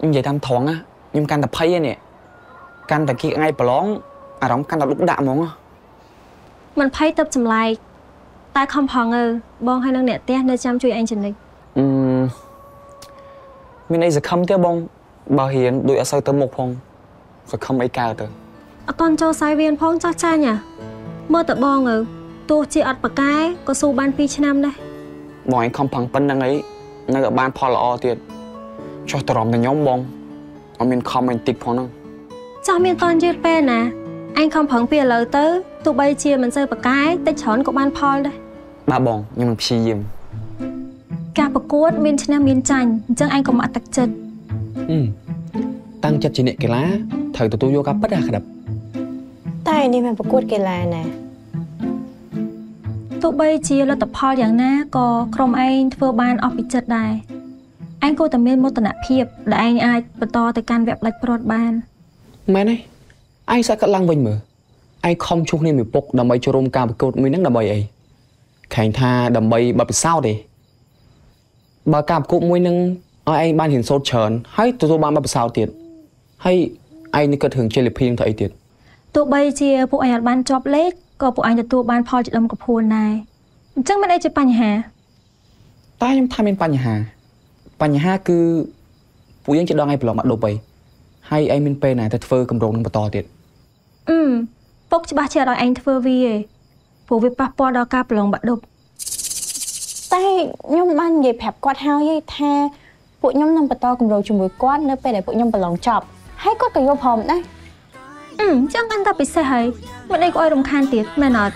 ខ្ញុំនិយាយតាមត្រង់ណាខ្ញុំកាន់តែភ័យឯនេះកាន់តែគៀកថ្ងៃប្រឡងអារម្មណ៍កាន់តែលុកដាក់ហ្មងមិនភ័យទៅចម្លែកតែខំប្រឹងអើបងហើយនឹងអ្នកផ្ទះនៅចាំជួយឯងចំណិចអឺមានអីសង្ឃឹមទេបងបើរៀនដូចអត់សូវទៅមុខផងសង្ឃឹមអីកើតទៅអត់តន់ចូលសាយវៀនផងចាស់ចាញ់អាមើលតបងអើទោះជាអត់ប្រកែក៏ស៊ូបាន2ឆ្នាំដែរបងឯងខំប្រឹងប៉ុណ្្នឹងអីនៅតែបានផលល្អទៀត ចុះតរំតែខ្ញុំបងអត់មានខំអីតិចផងហ្នឹងចាស់មានតន់យឺតពេលណាអញខំប្រឹងពីឥឡូវទៅទោះបីជាមិនសូវប្រកែតិចច្រើនក៏បានផលដែរបាទបងខ្ញុំនឹងព្យាយាមការប្រកួតមានឈ្នះមានចាញ់អញ្ចឹងអញក៏មកទឹកចិត្តហឹមតាំងចិត្តជាអ្នកកីឡាត្រូវទទួលយកការពិតអាក្តាប់តែនេះមិនប្រកួតកីឡាណាទោះបីជាលទ្ធផលយ៉ាងណាក៏ក្រុមឯងធ្វើបានអស់ពីចិត្តដែរ ឯងគួរតែមានមោទនភាពដែលឯងអាចបន្តទៅកាន់វគ្គផ្ដាច់ព្រាត់បានមែនទេឯងសាក់កាត់ឡើងវិញមើលឯងខំជួសគ្នាមួយពុកដើម្បីចូលរួមការប្រកួតមួយហ្នឹងដើម្បីអីខែងថាដើម្បីបទពិសោធន៍ទេបើការប្រកួតមួយហ្នឹងឲ្យឯងបានរៀនសូត្រច្រើនហើយទទួលបានបទពិសោធន៍ទៀតហើយឯងនឹងគិតរឿងជលភីនឹងទៅអីទៀតទោះបីជាពួកឯងអត់បានជាប់លេខក៏ពួកឯងទទួលបានផលជាដុំកពួនដែរអញ្ចឹងមិនអីជាបញ្ហាតែខ្ញុំថាមានបញ្ហា បញ្ហាគឺពួកយើងជិះដល់ថ្ងៃប្រឡងបាក់ដប់អីហើយឯងមានពេលណាទៅធ្វើកម្រងនឹងបន្តទៀតអឺពុកច្បាស់ជាអត់ឲ្យឯងធ្វើវាទេព្រោះវាប៉ះពាល់ដល់ការប្រឡងបាក់ឌុបតែខ្ញុំបាននិយាយប្រាប់គាត់ហើយឯងថាពួកខ្ញុំនឹងបន្តគម្រោងជាមួយគាត់នៅពេលដែលពួកខ្ញុំប្រឡងចប់ហើយគាត់ក៏យល់ព្រមដែរអឺអញ្ចឹងកាន់តែពិសេសហើយមិនអីក៏ឲ្យរំខានទៀតមែនអត់